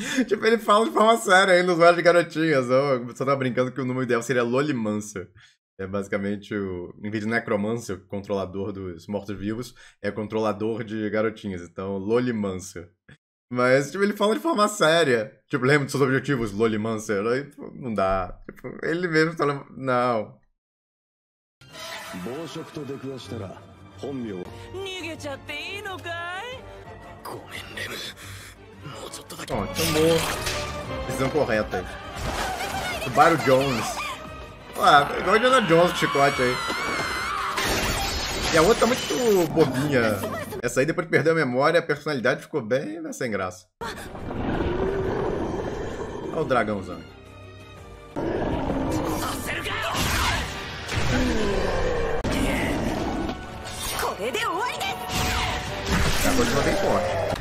tipo, ele fala de forma séria ainda, os de garotinhas. Você tá brincando que o nome ideal seria Lolimancer. É basicamente o. Em vez de necromancer, controlador dos mortos-vivos, é controlador de garotinhas. Então, Lolimancer. Mas, tipo, ele fala de forma séria. Tipo, lembra dos seus objetivos, Lolimancer? Aí, não dá. Tipo, ele mesmo tá lembrando. Não. Ó, tomou. Decisão correta aí. Subaru Jones. Ah, igual Indiana Jones, chicote aí. E a outra tá muito bobinha. Essa aí, depois de perder a memória, a personalidade ficou bem né, sem graça. Olha o dragãozão. A continua bem forte.